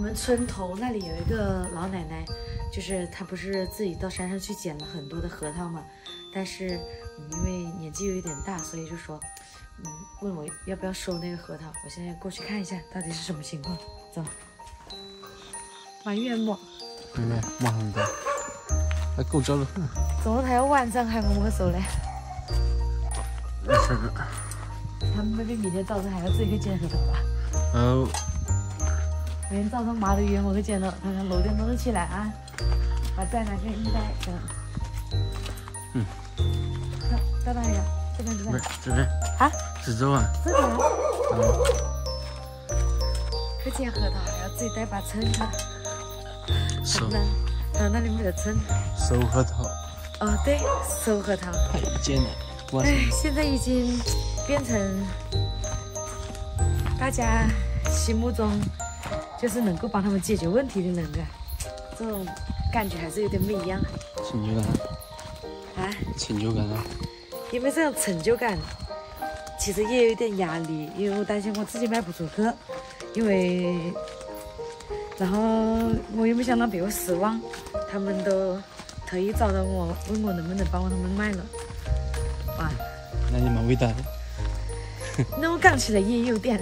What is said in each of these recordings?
们村头那里有一个老奶奶，就是她不是自己到山上去捡了很多的核桃嘛，但是嗯因为年纪有一点大，所以就说，嗯，问我要不要收那个核桃。我现在过去看一下到底是什么情况，走。满月末，对对，马上到，还够着了。怎么还要晚上还我们收呢？没事儿。他们那边明天早上还要自己去捡核桃吧？哦。明天早上妈都约我去捡了，他说六点钟就起来啊，把再拿个衣袋，嗯。嗯。到哪里了？这边这边这边。啊？这边。嗯。去捡核桃还要自己带把秤去。收。他那里没得秤。收核桃。哦，对，收核桃。太简单。哎，现在已经变成大家心目中就是能够帮他们解决问题的人了，这种感觉还是有点不一样。成就感。啊？成就感啊！因为这种成就感，其实也有一点压力，因为我担心我自己卖不出去，因为，然后我又不想到别人失望，他们都特意找到我，问我能不能帮他们卖了。哇那你蛮伟大的。那我讲起来也有点，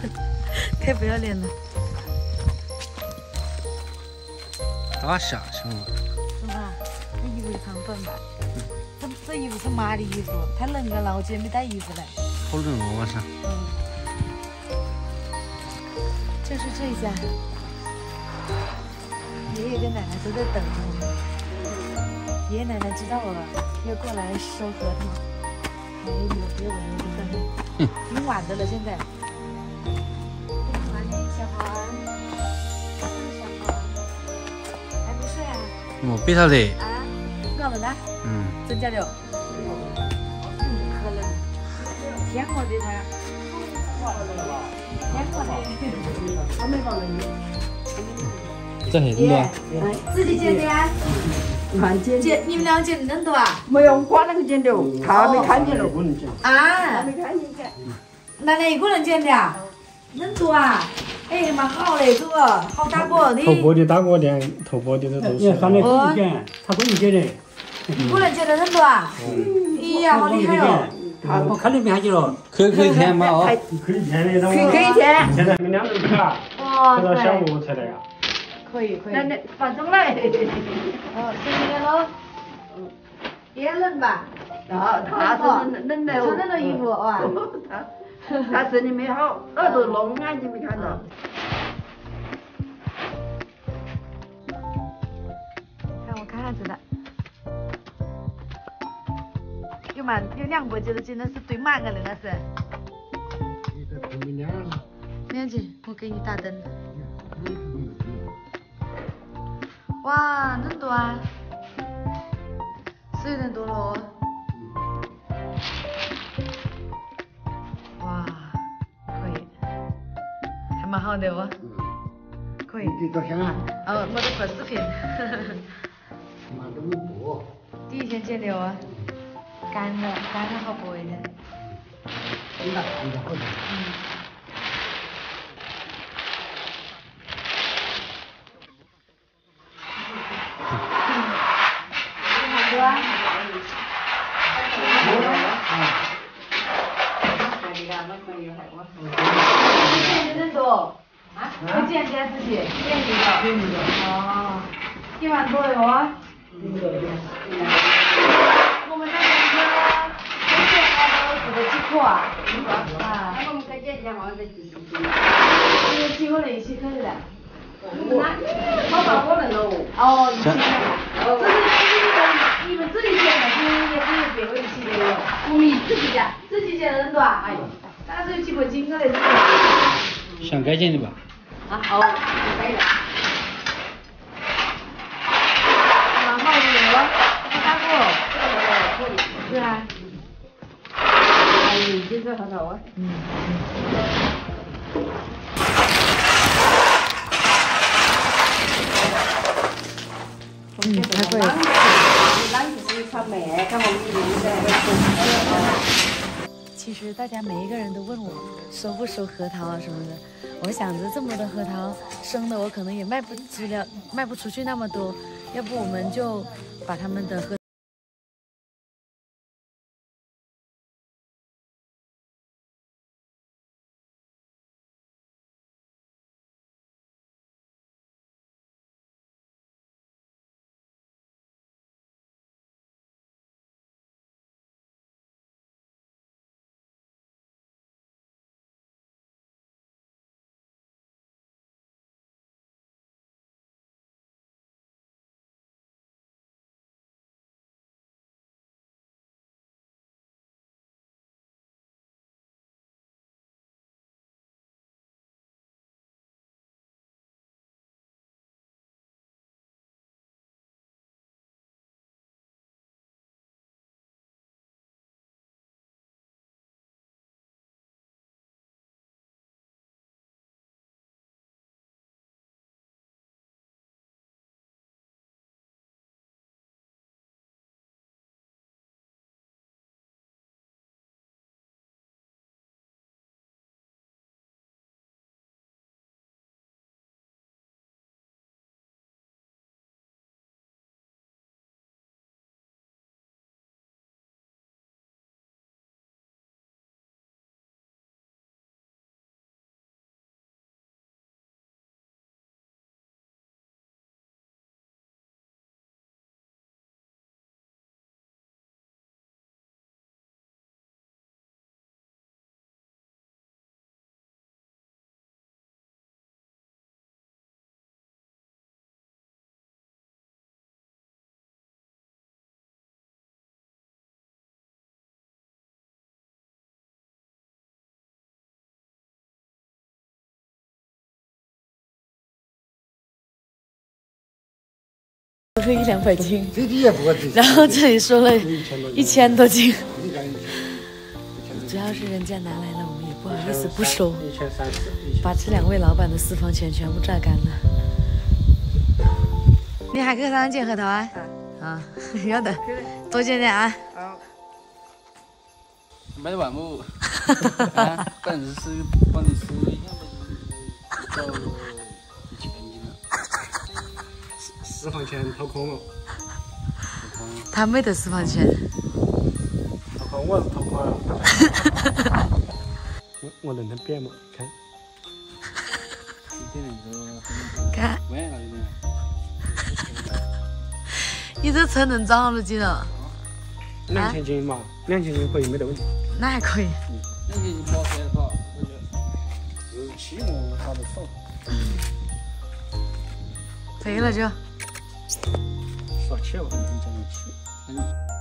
太不要脸了。大夏行了。是吧？这衣服长短吧？这这衣服是妈的衣服，太冷了，我今天没带衣服来。好冷哦，晚上。嗯。就是这一家，爷爷跟奶奶都在等我。爷爷奶奶知道我要过来收核桃。哎呦，别闻了，真的，挺晚的了，现在。我背他嘞。啊？搞了呢？嗯。真假的？不可能，骗我的他。骗我的。他没放那里。这很多。自己捡的你们俩捡的恁多啊？没有，我那个捡的，他没看见了。啊？没看见奶奶一个人捡的啊？恁多啊？哎，蛮好嘞，这个好大个的。头波的大个点，头波的都都是。上来自己捡，他自己捡的。一个人捡的恁多啊？哎呀，好厉害哦！他我看你没看见了。可以可以填吗？哦。可以填的，可以可以填。现在没两人卡，哇到下午才来啊。可以可以。那那放中来。哦，听见了。嗯。也冷吧？啊，他是冷冷的。穿那种衣服哇。他他身体没好，耳朵聋，眼睛没看到。看我看下子的。有满有两百斤的，真的是堆满了的那是。没关系，我给你打灯。哇，恁多啊！是有点多了哦。还蛮好的哦。可以。你多香啊？哦，我在拍视频。妈这么多。第一天见的哦，干的，干的好薄一点。真的，真的好的。嗯。哦，一万多哟。我们那边是一千二都是的几颗啊？啊。我们再减一下，我们再继续减。你们几个人一起去的？我们那好少个人喽。哦，一。这是你们自己捡的，是也是有别个一起的哟。我们自己捡，自己捡的人多啊？哎，大概是有几百斤个嘞，是不？想该捡的吧？啊，好，可以的。是啊，哎，金色核桃啊。嗯。嗯，还可以。其实大家每一个人都问我收不收核桃啊什么的，我想着这么多核桃生的，我可能也卖不出了，卖不出去那么多，要不我们就把他们的核。说一两百斤，然后这里说了一千多斤，主要是人家拿来了，我们也不好意思不收，把这两位老板的私房钱全部榨干了。你还给他捡核桃啊？啊，要得，多捡点啊。没得完不？啊，反正是帮你收一样的，到私房钱掏空了，他没得私房钱。掏空我是掏空了。我我能能变吗？看。看。你这车能装好多斤了？两千斤嘛，两千斤可以没得问题。那还可以。两千斤包车的话，是期末发的少。对了就。少七了，你讲你七。